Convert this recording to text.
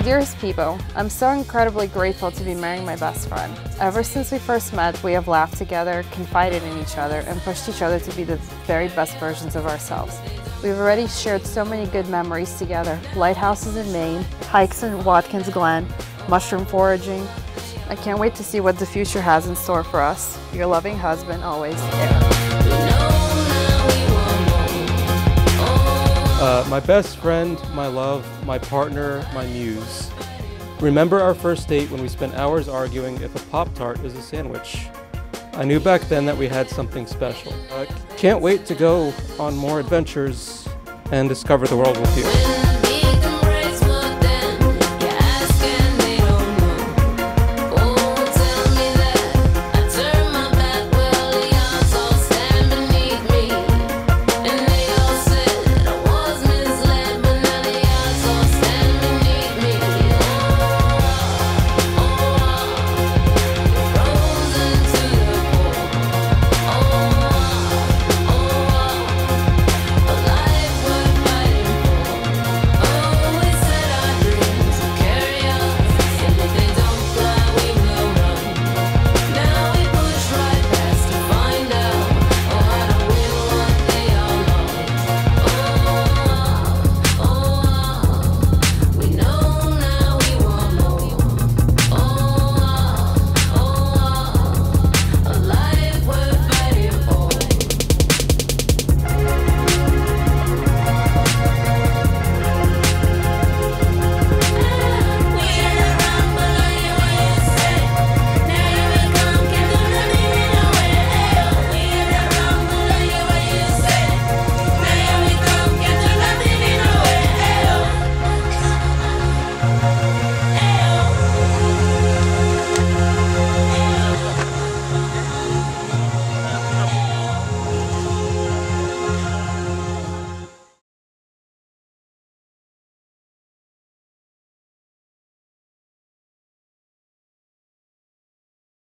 dearest people, I'm so incredibly grateful to be marrying my best friend. Ever since we first met, we have laughed together, confided in each other, and pushed each other to be the very best versions of ourselves. We've already shared so many good memories together. Lighthouses in Maine, hikes in Watkins Glen, mushroom foraging. I can't wait to see what the future has in store for us. Your loving husband, always, Uh, my best friend, my love, my partner, my muse. Remember our first date when we spent hours arguing if a Pop Tart is a sandwich? I knew back then that we had something special. I can't wait to go on more adventures and discover the world with you.